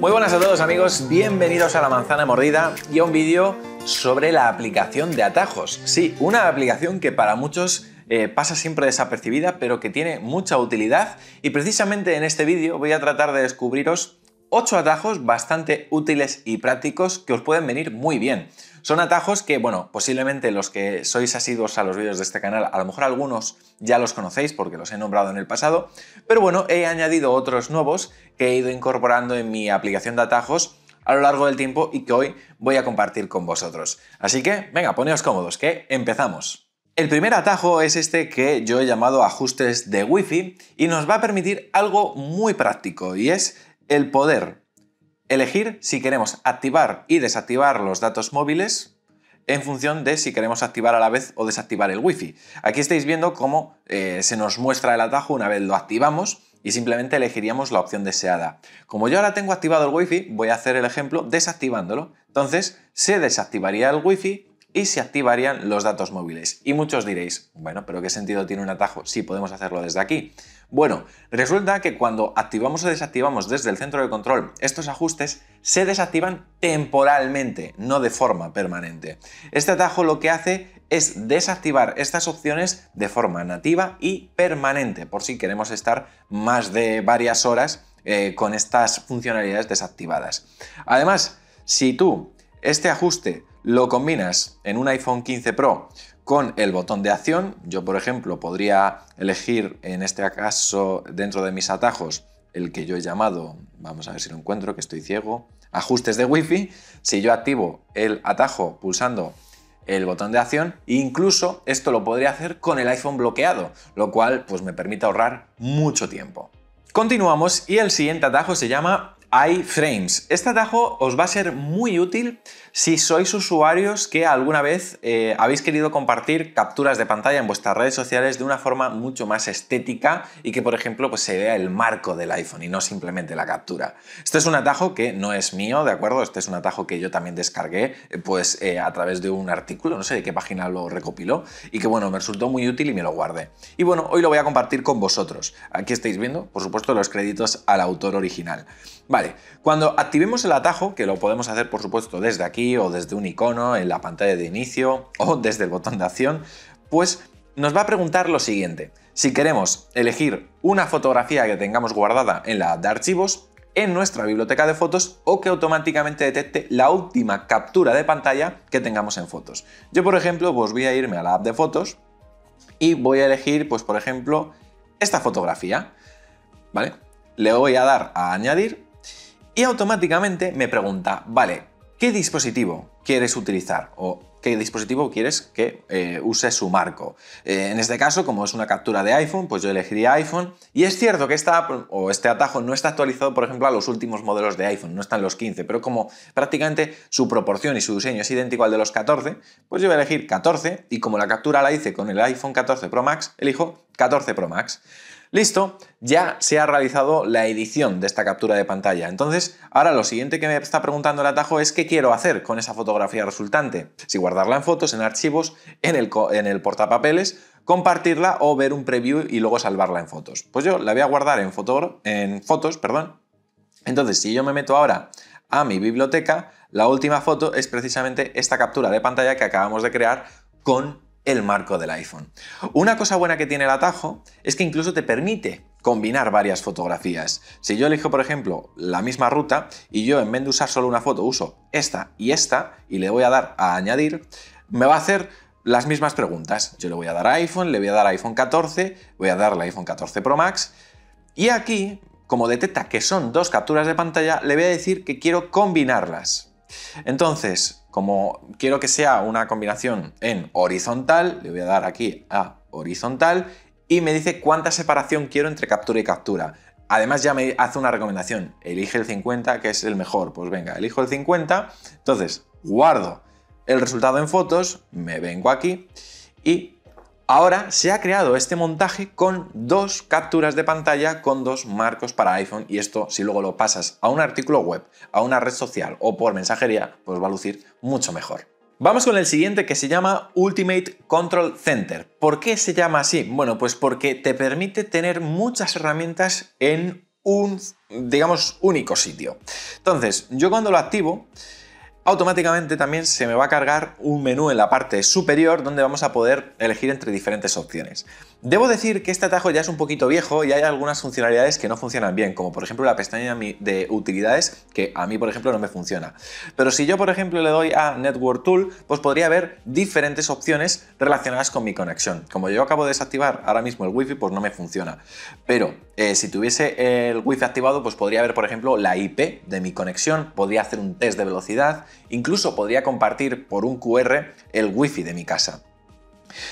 Muy buenas a todos amigos, bienvenidos a La Manzana Mordida y a un vídeo sobre la aplicación de atajos. Sí, una aplicación que para muchos eh, pasa siempre desapercibida, pero que tiene mucha utilidad y precisamente en este vídeo voy a tratar de descubriros 8 atajos bastante útiles y prácticos que os pueden venir muy bien. Son atajos que, bueno, posiblemente los que sois asiduos a los vídeos de este canal, a lo mejor algunos ya los conocéis porque los he nombrado en el pasado, pero bueno, he añadido otros nuevos que he ido incorporando en mi aplicación de atajos a lo largo del tiempo y que hoy voy a compartir con vosotros. Así que, venga, poneos cómodos, que empezamos. El primer atajo es este que yo he llamado ajustes de Wi-Fi y nos va a permitir algo muy práctico y es el poder elegir si queremos activar y desactivar los datos móviles en función de si queremos activar a la vez o desactivar el Wi-Fi. Aquí estáis viendo cómo eh, se nos muestra el atajo una vez lo activamos y simplemente elegiríamos la opción deseada. Como yo ahora tengo activado el Wi-Fi, voy a hacer el ejemplo desactivándolo. Entonces, se desactivaría el Wi-Fi y se activarían los datos móviles. Y muchos diréis, bueno, pero ¿qué sentido tiene un atajo si podemos hacerlo desde aquí? Bueno, resulta que cuando activamos o desactivamos desde el centro de control estos ajustes, se desactivan temporalmente, no de forma permanente. Este atajo lo que hace es desactivar estas opciones de forma nativa y permanente, por si queremos estar más de varias horas eh, con estas funcionalidades desactivadas. Además, si tú este ajuste lo combinas en un iPhone 15 Pro con el botón de acción. Yo, por ejemplo, podría elegir en este caso dentro de mis atajos el que yo he llamado, vamos a ver si lo encuentro, que estoy ciego, ajustes de Wi-Fi. Si yo activo el atajo pulsando el botón de acción, incluso esto lo podría hacer con el iPhone bloqueado, lo cual pues me permite ahorrar mucho tiempo. Continuamos y el siguiente atajo se llama iFrames. Este atajo os va a ser muy útil si sois usuarios que alguna vez eh, habéis querido compartir capturas de pantalla en vuestras redes sociales de una forma mucho más estética y que, por ejemplo, pues se vea el marco del iPhone y no simplemente la captura. Este es un atajo que no es mío, ¿de acuerdo? Este es un atajo que yo también descargué eh, pues eh, a través de un artículo, no sé de qué página lo recopiló y que, bueno, me resultó muy útil y me lo guardé. Y bueno, hoy lo voy a compartir con vosotros. Aquí estáis viendo, por supuesto, los créditos al autor original. Vale, cuando activemos el atajo, que lo podemos hacer por supuesto desde aquí o desde un icono en la pantalla de inicio o desde el botón de acción, pues nos va a preguntar lo siguiente. Si queremos elegir una fotografía que tengamos guardada en la app de archivos, en nuestra biblioteca de fotos o que automáticamente detecte la última captura de pantalla que tengamos en fotos. Yo, por ejemplo, pues voy a irme a la app de fotos y voy a elegir, pues por ejemplo, esta fotografía. ¿Vale? Le voy a dar a añadir y automáticamente me pregunta, vale, ¿qué dispositivo quieres utilizar? O qué dispositivo quieres que eh, use su marco. Eh, en este caso, como es una captura de iPhone, pues yo elegiría iPhone. Y es cierto que esta, o este atajo no está actualizado, por ejemplo, a los últimos modelos de iPhone, no están los 15, pero como prácticamente su proporción y su diseño es idéntico al de los 14, pues yo voy a elegir 14 y como la captura la hice con el iPhone 14 Pro Max, elijo 14 Pro Max. Listo, ya se ha realizado la edición de esta captura de pantalla. Entonces, ahora lo siguiente que me está preguntando el atajo es qué quiero hacer con esa fotografía resultante. Si guardarla en fotos, en archivos, en el, en el portapapeles, compartirla o ver un preview y luego salvarla en fotos. Pues yo la voy a guardar en, en fotos, perdón. Entonces, si yo me meto ahora a mi biblioteca, la última foto es precisamente esta captura de pantalla que acabamos de crear con el marco del iPhone. Una cosa buena que tiene el atajo es que incluso te permite combinar varias fotografías. Si yo elijo, por ejemplo, la misma ruta y yo en vez de usar solo una foto uso esta y esta y le voy a dar a añadir, me va a hacer las mismas preguntas. Yo le voy a dar a iPhone, le voy a dar a iPhone 14, voy a darle iPhone 14 Pro Max y aquí, como detecta que son dos capturas de pantalla, le voy a decir que quiero combinarlas. Entonces, como quiero que sea una combinación en horizontal, le voy a dar aquí a horizontal y me dice cuánta separación quiero entre captura y captura. Además ya me hace una recomendación, elige el 50 que es el mejor. Pues venga, elijo el 50, entonces guardo el resultado en fotos, me vengo aquí y Ahora se ha creado este montaje con dos capturas de pantalla con dos marcos para iPhone y esto si luego lo pasas a un artículo web, a una red social o por mensajería, pues va a lucir mucho mejor. Vamos con el siguiente que se llama Ultimate Control Center. ¿Por qué se llama así? Bueno, pues porque te permite tener muchas herramientas en un, digamos, único sitio. Entonces, yo cuando lo activo, automáticamente también se me va a cargar un menú en la parte superior donde vamos a poder elegir entre diferentes opciones. Debo decir que este atajo ya es un poquito viejo y hay algunas funcionalidades que no funcionan bien, como por ejemplo la pestaña de utilidades, que a mí por ejemplo no me funciona. Pero si yo por ejemplo le doy a Network Tool, pues podría ver diferentes opciones relacionadas con mi conexión. Como yo acabo de desactivar ahora mismo el Wi-Fi, pues no me funciona. Pero eh, si tuviese el Wi-Fi activado, pues podría ver por ejemplo la IP de mi conexión, podría hacer un test de velocidad, incluso podría compartir por un QR el Wi-Fi de mi casa.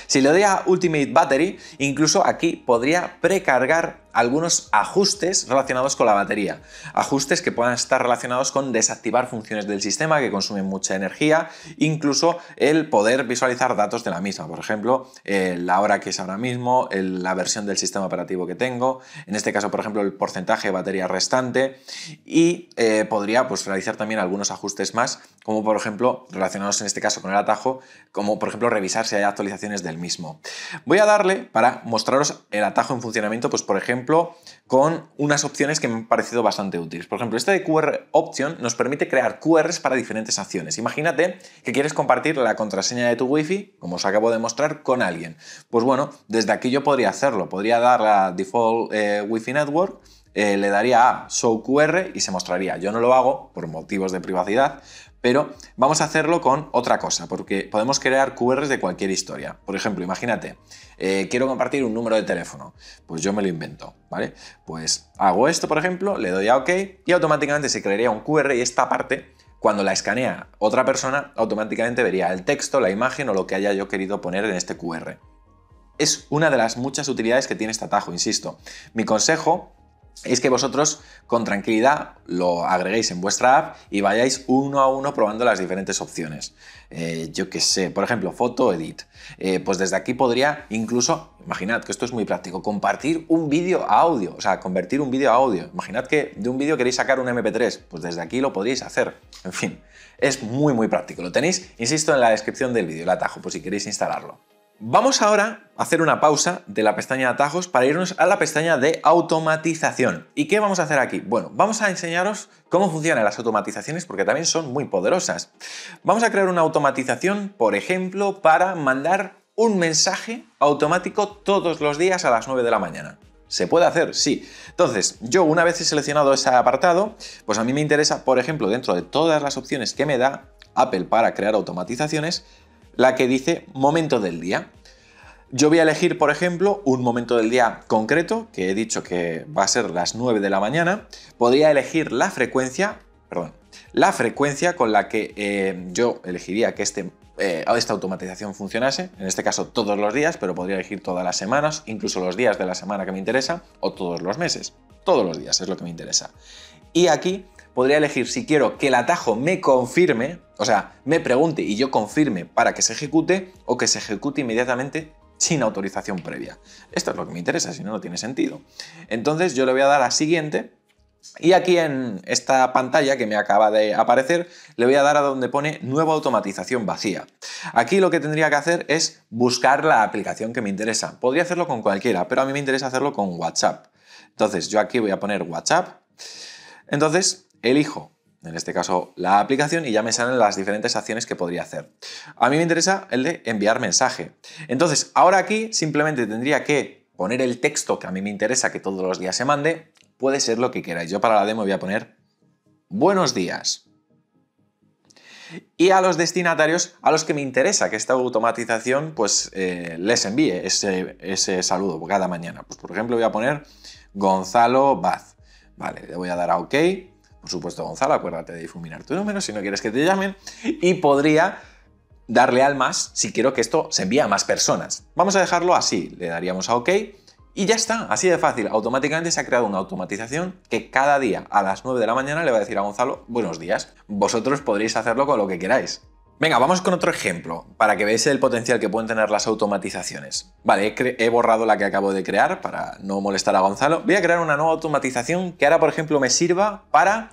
Si le doy a Ultimate Battery, incluso aquí podría precargar algunos ajustes relacionados con la batería. Ajustes que puedan estar relacionados con desactivar funciones del sistema que consumen mucha energía, incluso el poder visualizar datos de la misma. Por ejemplo, eh, la hora que es ahora mismo, la versión del sistema operativo que tengo, en este caso, por ejemplo, el porcentaje de batería restante y eh, podría pues, realizar también algunos ajustes más, como por ejemplo, relacionados en este caso con el atajo, como por ejemplo revisar si hay actualizaciones del mismo. Voy a darle para mostraros el atajo en funcionamiento, pues por ejemplo, ejemplo, con unas opciones que me han parecido bastante útiles. Por ejemplo, este de QR Option nos permite crear QRs para diferentes acciones. Imagínate que quieres compartir la contraseña de tu Wi-Fi, como os acabo de mostrar, con alguien. Pues bueno, desde aquí yo podría hacerlo. Podría dar la default eh, Wi-Fi network eh, le daría a Show QR y se mostraría. Yo no lo hago por motivos de privacidad, pero vamos a hacerlo con otra cosa, porque podemos crear QRs de cualquier historia. Por ejemplo, imagínate, eh, quiero compartir un número de teléfono, pues yo me lo invento, ¿vale? Pues hago esto, por ejemplo, le doy a OK y automáticamente se crearía un QR y esta parte cuando la escanea otra persona, automáticamente vería el texto, la imagen o lo que haya yo querido poner en este QR. Es una de las muchas utilidades que tiene este atajo, insisto. Mi consejo es que vosotros con tranquilidad lo agreguéis en vuestra app y vayáis uno a uno probando las diferentes opciones. Eh, yo qué sé, por ejemplo, foto edit. Eh, pues desde aquí podría incluso, imaginad que esto es muy práctico, compartir un vídeo a audio, o sea, convertir un vídeo a audio. Imaginad que de un vídeo queréis sacar un MP3, pues desde aquí lo podríais hacer. En fin, es muy muy práctico. Lo tenéis, insisto, en la descripción del vídeo, el atajo, por si queréis instalarlo. Vamos ahora a hacer una pausa de la pestaña de atajos para irnos a la pestaña de automatización. ¿Y qué vamos a hacer aquí? Bueno, vamos a enseñaros cómo funcionan las automatizaciones porque también son muy poderosas. Vamos a crear una automatización, por ejemplo, para mandar un mensaje automático todos los días a las 9 de la mañana. ¿Se puede hacer? Sí. Entonces, yo una vez he seleccionado ese apartado, pues a mí me interesa, por ejemplo, dentro de todas las opciones que me da Apple para crear automatizaciones, la que dice momento del día. Yo voy a elegir, por ejemplo, un momento del día concreto, que he dicho que va a ser las 9 de la mañana. Podría elegir la frecuencia, perdón, la frecuencia con la que eh, yo elegiría que este, eh, esta automatización funcionase, en este caso todos los días, pero podría elegir todas las semanas, incluso los días de la semana que me interesa, o todos los meses. Todos los días es lo que me interesa. Y aquí podría elegir si quiero que el atajo me confirme, o sea, me pregunte y yo confirme para que se ejecute o que se ejecute inmediatamente sin autorización previa. Esto es lo que me interesa, si no, no tiene sentido. Entonces yo le voy a dar a siguiente y aquí en esta pantalla que me acaba de aparecer, le voy a dar a donde pone nueva automatización vacía. Aquí lo que tendría que hacer es buscar la aplicación que me interesa. Podría hacerlo con cualquiera, pero a mí me interesa hacerlo con WhatsApp. Entonces yo aquí voy a poner WhatsApp. Entonces elijo, en este caso, la aplicación y ya me salen las diferentes acciones que podría hacer. A mí me interesa el de enviar mensaje. Entonces, ahora aquí simplemente tendría que poner el texto que a mí me interesa que todos los días se mande. Puede ser lo que queráis. Yo para la demo voy a poner buenos días. Y a los destinatarios a los que me interesa que esta automatización pues eh, les envíe ese, ese saludo cada mañana. Pues por ejemplo voy a poner Gonzalo Baz. Vale, le voy a dar a OK por supuesto, Gonzalo, acuérdate de difuminar tu número si no quieres que te llamen. Y podría darle al más si quiero que esto se envíe a más personas. Vamos a dejarlo así, le daríamos a OK y ya está, así de fácil. Automáticamente se ha creado una automatización que cada día a las 9 de la mañana le va a decir a Gonzalo buenos días. Vosotros podréis hacerlo con lo que queráis. Venga, vamos con otro ejemplo, para que veáis el potencial que pueden tener las automatizaciones. Vale, he, borrado la que acabo de crear para no molestar a Gonzalo. Voy a crear una nueva automatización que ahora, por ejemplo, me sirva para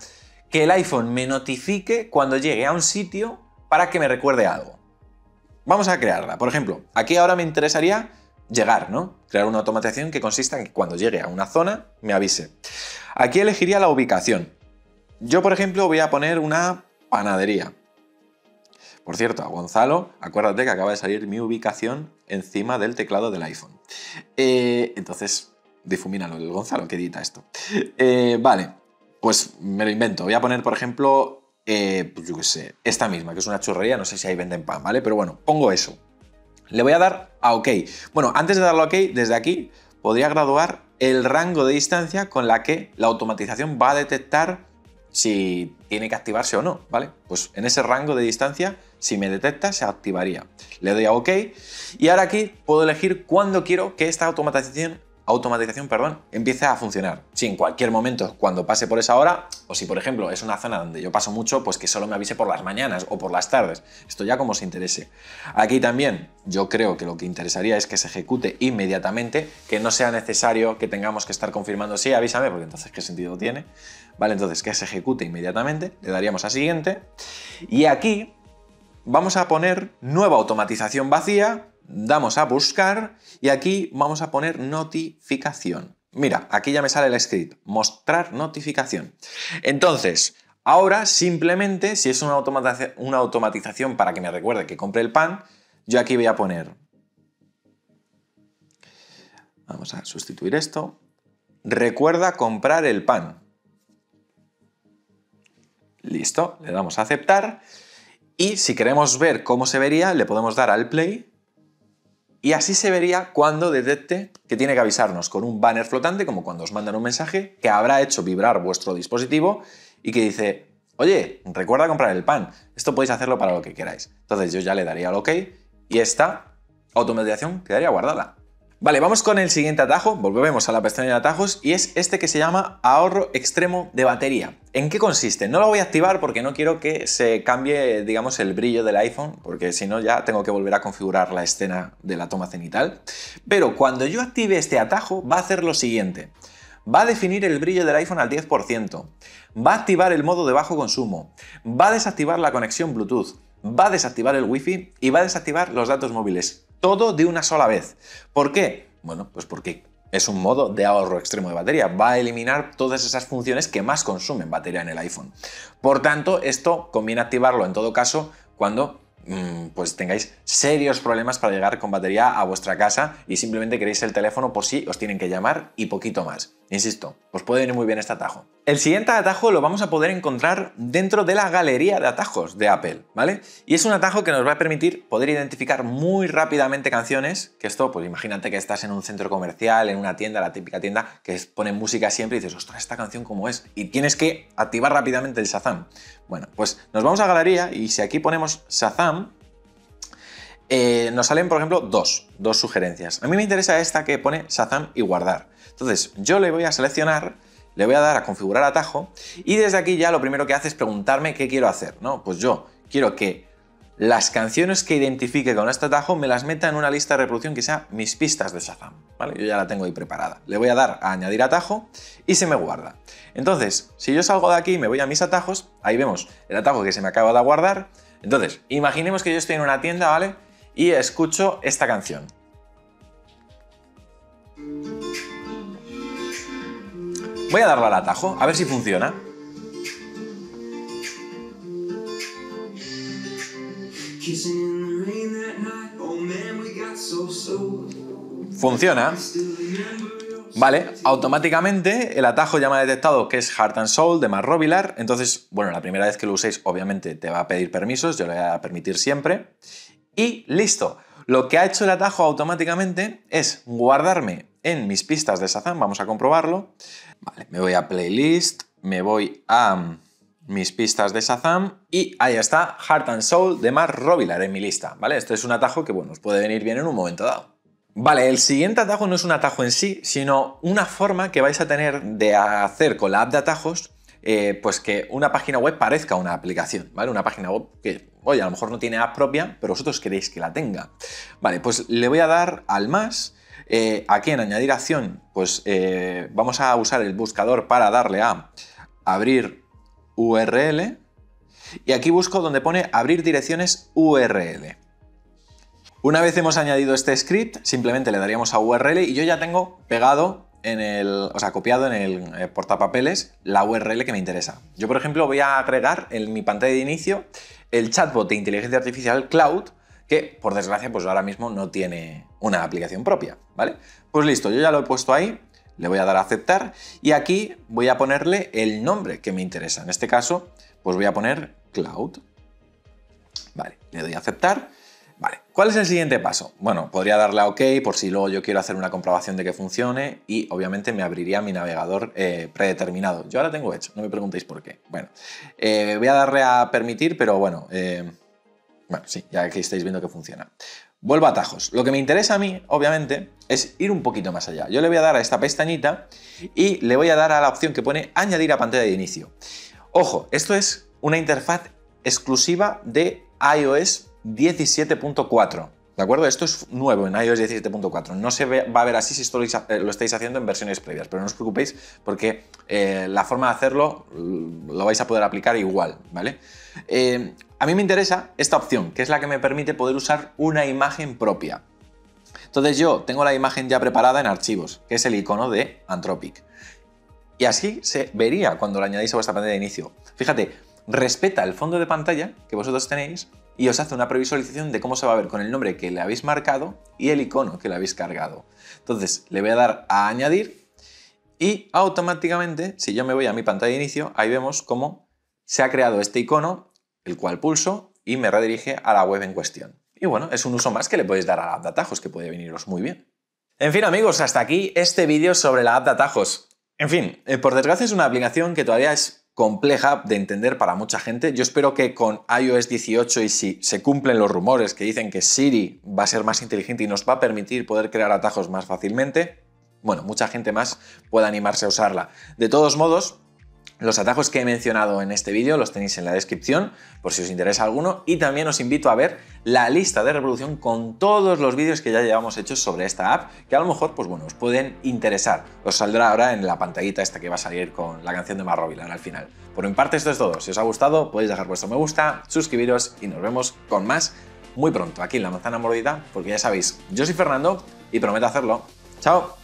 que el iPhone me notifique cuando llegue a un sitio para que me recuerde algo. Vamos a crearla. Por ejemplo, aquí ahora me interesaría llegar, ¿no? Crear una automatización que consista en que cuando llegue a una zona me avise. Aquí elegiría la ubicación. Yo, por ejemplo, voy a poner una panadería. Por cierto, a Gonzalo, acuérdate que acaba de salir mi ubicación encima del teclado del iPhone. Eh, entonces, difumínalo el Gonzalo que edita esto. Eh, vale, pues me lo invento. Voy a poner, por ejemplo, eh, pues yo qué sé, esta misma, que es una churrería, no sé si ahí venden pan, ¿vale? Pero bueno, pongo eso. Le voy a dar a OK. Bueno, antes de darle a OK, desde aquí podría graduar el rango de distancia con la que la automatización va a detectar si tiene que activarse o no, ¿vale? Pues en ese rango de distancia, si me detecta, se activaría. Le doy a OK y ahora aquí puedo elegir cuándo quiero que esta automatización automatización, perdón, empiece a funcionar. Si en cualquier momento, cuando pase por esa hora, o si por ejemplo es una zona donde yo paso mucho, pues que solo me avise por las mañanas o por las tardes. Esto ya como se interese. Aquí también yo creo que lo que interesaría es que se ejecute inmediatamente, que no sea necesario que tengamos que estar confirmando, sí, avísame, porque entonces qué sentido tiene. Vale, entonces que se ejecute inmediatamente, le daríamos a siguiente. Y aquí vamos a poner nueva automatización vacía, damos a buscar y aquí vamos a poner notificación. Mira, aquí ya me sale el script, mostrar notificación. Entonces, ahora simplemente, si es una, automatización para que me recuerde que compre el pan, yo aquí voy a poner, vamos a sustituir esto, recuerda comprar el pan. Listo, le damos a aceptar y si queremos ver cómo se vería, le podemos dar al play y así se vería cuando detecte que tiene que avisarnos con un banner flotante, como cuando os mandan un mensaje que habrá hecho vibrar vuestro dispositivo y que dice, oye, recuerda comprar el pan. Esto podéis hacerlo para lo que queráis. Entonces yo ya le daría al OK y esta automatización quedaría guardada. Vale, vamos con el siguiente atajo, volvemos a la pestaña de atajos y es este que se llama ahorro extremo de batería. ¿En qué consiste? No lo voy a activar porque no quiero que se cambie, digamos, el brillo del iPhone, porque si no ya tengo que volver a configurar la escena de la toma cenital. Pero cuando yo active este atajo va a hacer lo siguiente. Va a definir el brillo del iPhone al 10%, va a activar el modo de bajo consumo, va a desactivar la conexión Bluetooth, va a desactivar el Wi-Fi y va a desactivar los datos móviles todo de una sola vez. ¿Por qué? Bueno, pues porque es un modo de ahorro extremo de batería. Va a eliminar todas esas funciones que más consumen batería en el iPhone. Por tanto, esto conviene activarlo en todo caso cuando mm, pues tengáis serios problemas para llegar con batería a vuestra casa y simplemente queréis el teléfono por si os tienen que llamar y poquito más. Insisto, os puede venir muy bien este atajo. El siguiente atajo lo vamos a poder encontrar dentro de la galería de atajos de Apple, ¿vale? Y es un atajo que nos va a permitir poder identificar muy rápidamente canciones, que esto, pues imagínate que estás en un centro comercial, en una tienda, la típica tienda, que pone música siempre y dices, ostras, esta canción cómo es, y tienes que activar rápidamente el Shazam. Bueno, pues nos vamos a galería y si aquí ponemos Shazam, eh, nos salen, por ejemplo, dos, dos sugerencias. A mí me interesa esta que pone Shazam y guardar. Entonces, yo le voy a seleccionar, le voy a dar a configurar atajo y desde aquí ya lo primero que hace es preguntarme qué quiero hacer, ¿no? Pues yo quiero que las canciones que identifique con este atajo me las meta en una lista de reproducción que sea mis pistas de Shazam, ¿vale? Yo ya la tengo ahí preparada. Le voy a dar a añadir atajo y se me guarda. Entonces, si yo salgo de aquí y me voy a mis atajos, ahí vemos el atajo que se me acaba de guardar. Entonces, imaginemos que yo estoy en una tienda, ¿vale? Y escucho esta canción. Voy a darle al atajo, a ver si funciona. Funciona. Vale, automáticamente el atajo ya me ha detectado que es Heart and Soul de Mar Entonces, bueno, la primera vez que lo uséis, obviamente te va a pedir permisos, yo le voy a permitir siempre. Y listo. Lo que ha hecho el atajo automáticamente es guardarme en mis pistas de Shazam, vamos a comprobarlo. Me voy a playlist, me voy a mis pistas de Shazam y ahí está Heart and Soul de Mark Robilar en mi lista, ¿vale? Esto es un atajo que, bueno, os puede venir bien en un momento dado. Vale, el siguiente atajo no es un atajo en sí, sino una forma que vais a tener de hacer con la app de atajos, eh, pues que una página web parezca una aplicación, ¿vale? Una página web que oye, a lo mejor no tiene app propia, pero vosotros queréis que la tenga. Vale, pues le voy a dar al más. Eh, aquí en añadir acción, pues eh, vamos a usar el buscador para darle a abrir URL. Y aquí busco donde pone abrir direcciones URL. Una vez hemos añadido este script, simplemente le daríamos a URL y yo ya tengo pegado en el, o sea, copiado en el eh, portapapeles la URL que me interesa. Yo, por ejemplo, voy a agregar en mi pantalla de inicio el chatbot de inteligencia artificial Cloud, que por desgracia, pues ahora mismo no tiene una aplicación propia, ¿vale? Pues listo, yo ya lo he puesto ahí, le voy a dar a aceptar y aquí voy a ponerle el nombre que me interesa. En este caso, pues voy a poner Cloud. Vale, le doy a aceptar Vale, ¿cuál es el siguiente paso? Bueno, podría darle a OK por si luego yo quiero hacer una comprobación de que funcione y obviamente me abriría mi navegador eh, predeterminado. Yo ahora tengo hecho, no me preguntéis por qué. Bueno, eh, voy a darle a permitir, pero bueno, eh, bueno, sí, ya aquí estáis viendo que funciona. Vuelvo a atajos. Lo que me interesa a mí, obviamente, es ir un poquito más allá. Yo le voy a dar a esta pestañita y le voy a dar a la opción que pone añadir a pantalla de inicio. Ojo, esto es una interfaz exclusiva de iOS 17.4. ¿De acuerdo? Esto es nuevo en iOS 17.4. No se va a ver así si esto eh, lo estáis haciendo en versiones previas, pero no os preocupéis porque eh, la forma de hacerlo lo vais a poder aplicar igual, ¿vale? Eh, a mí me interesa esta opción, que es la que me permite poder usar una imagen propia. Entonces yo tengo la imagen ya preparada en archivos, que es el icono de Anthropic. Y así se vería cuando lo añadís a vuestra pantalla de inicio. Fíjate, respeta el fondo de pantalla que vosotros tenéis y os hace una previsualización de cómo se va a ver con el nombre que le habéis marcado y el icono que le habéis cargado. Entonces le voy a dar a añadir y automáticamente, si yo me voy a mi pantalla de inicio, ahí vemos cómo se ha creado este icono, el cual pulso y me redirige a la web en cuestión. Y bueno, es un uso más que le podéis dar a la app de atajos, que puede veniros muy bien. En fin amigos, hasta aquí este vídeo sobre la app de atajos. En fin, eh, por desgracia es una aplicación que todavía es compleja de entender para mucha gente. Yo espero que con iOS 18 y si se cumplen los rumores que dicen que Siri va a ser más inteligente y nos va a permitir poder crear atajos más fácilmente, bueno, mucha gente más pueda animarse a usarla. De todos modos, los atajos que he mencionado en este vídeo los tenéis en la descripción por si os interesa alguno y también os invito a ver la lista de reproducción con todos los vídeos que ya llevamos hechos sobre esta app que a lo mejor pues bueno, os pueden interesar. Os saldrá ahora en la pantallita esta que va a salir con la canción de Marrovilar al final. Por mi parte esto es todo. Si os ha gustado podéis dejar vuestro me gusta, suscribiros y nos vemos con más muy pronto aquí en La Manzana Mordida porque ya sabéis, yo soy Fernando y prometo hacerlo. ¡Chao!